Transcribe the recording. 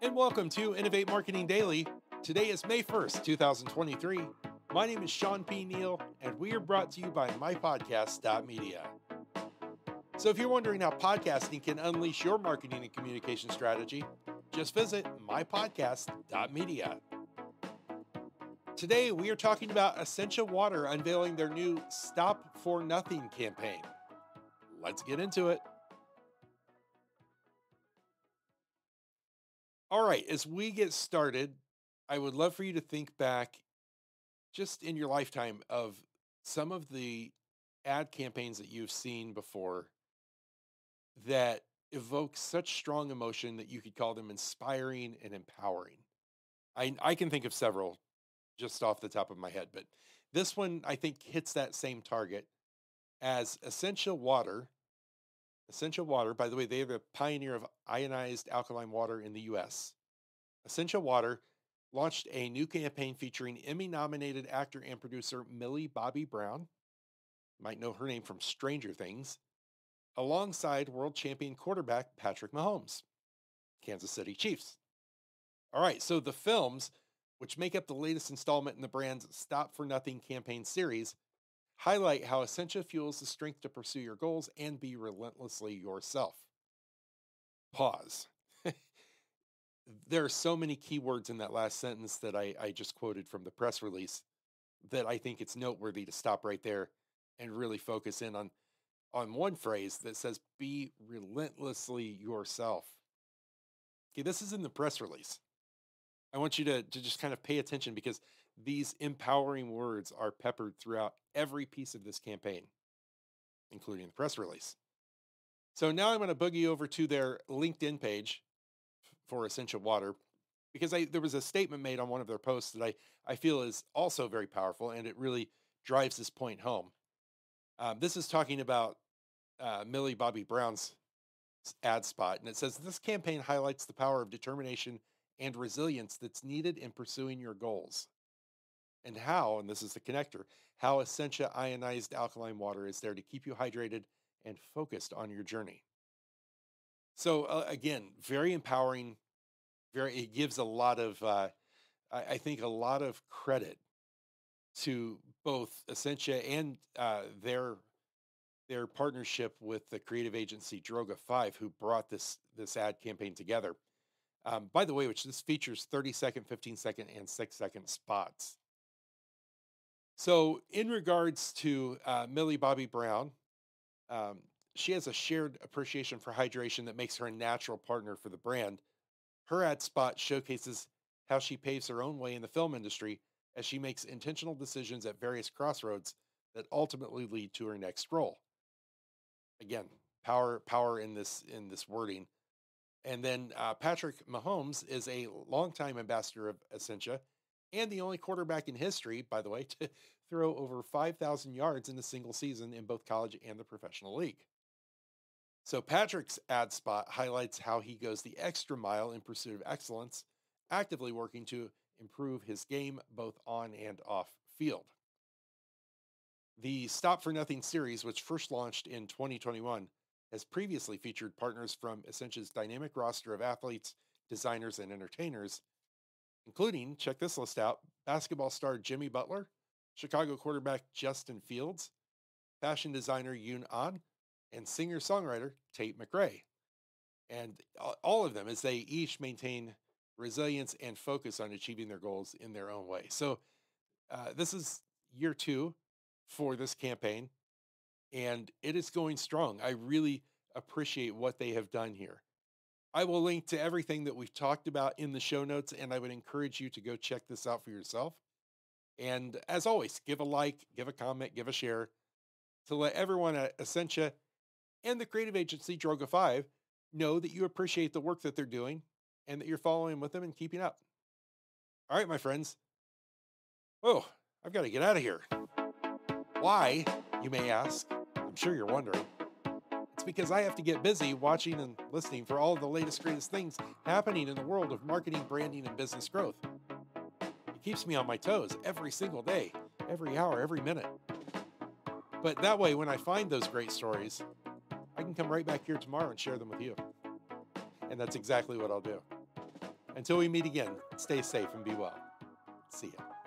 and welcome to Innovate Marketing Daily. Today is May 1st, 2023. My name is Shawn P. Neal, and we are brought to you by mypodcast.media. So, if you're wondering how podcasting can unleash your marketing and communication strategy, just visit mypodcast.media. Today, we are talking about Essentia Water unveiling their new Stop for Nothing campaign. Let's get into it. All right, as we get started, I would love for you to think back just in your lifetime of some of the ad campaigns that you've seen before that evoke such strong emotion that you could call them inspiring and empowering. I, I can think of several just off the top of my head, but this one I think hits that same target as Essentia Water Essentia Water, by the way, they are the pioneer of ionized alkaline water in the US. Essentia Water launched a new campaign featuring Emmy nominated actor and producer Millie Bobby Brown. You might know her name from Stranger Things, alongside world champion quarterback Patrick Mahomes, Kansas City Chiefs. All right, so the films, which make up the latest installment in the brand's Stop for Nothing campaign series, Highlight how Essentia fuels the strength to pursue your goals and be relentlessly yourself. Pause. there are so many keywords in that last sentence that I, I just quoted from the press release that I think it's noteworthy to stop right there and really focus in on on one phrase that says be relentlessly yourself. Okay, this is in the press release. I want you to, to just kind of pay attention because these empowering words are peppered throughout every piece of this campaign, including the press release. So now I'm going to boogie over to their LinkedIn page for Essentia Water because I, there was a statement made on one of their posts that I, I feel is also very powerful and it really drives this point home. Um, this is talking about uh, Millie Bobby Brown's ad spot, and it says this campaign highlights the power of determination and resilience that's needed in pursuing your goals and how, and this is the connector, how Essentia ionized alkaline water is there to keep you hydrated and focused on your journey. So uh, again, very empowering. Very, it gives a lot of, uh, I, I, think, a lot of credit to both Essentia and uh, their their partnership with the creative agency Droga Five, who brought this this ad campaign together. Um, by the way, which this features 30 second, 15 second, and six second spots. So, in regards to uh, Millie Bobby Brown, um, she has a shared appreciation for hydration that makes her a natural partner for the brand. Her ad spot showcases how she paves her own way in the film industry as she makes intentional decisions at various crossroads that ultimately lead to her next role. Again, power power in this in this wording. And then uh, Patrick Mahomes is a longtime ambassador of Essentia and the only quarterback in history, by the way, to throw over 5,000 yards in a single season in both college and the professional league. So Patrick's ad spot highlights how he goes the extra mile in pursuit of excellence, actively working to improve his game both on and off field. The Stop for Nothing series, which first launched in 2021, has previously featured partners from Essentia's dynamic roster of athletes, designers, and entertainers, including, check this list out basketball star Jimmy Butler, Chicago quarterback Justin Fields, fashion designer Yoon Ahn, and singer songwriter Tate McRae. And all of them, as they each maintain resilience and focus on achieving their goals in their own way. So, uh, this is year two for this campaign, and it is going strong. I really appreciate what they have done here. I will link to everything that we've talked about in the show notes, and I would encourage you to go check this out for yourself. And as always, give a like, give a comment, give a share to let everyone at Essentia and the creative agency Droga 5 know that you appreciate the work that they're doing and that you're following with them and keeping up. All right, my friends. Oh, I've got to get out of here. Why, you may ask? I'm sure you're wondering because I have to get busy watching and listening for all the latest, greatest things happening in the world of marketing, branding, and business growth. It keeps me on my toes every single day, every hour, every minute. But that way, when I find those great stories, I can come right back here tomorrow and share them with you. And that's exactly what I'll do. Until we meet again, stay safe and be well. See ya.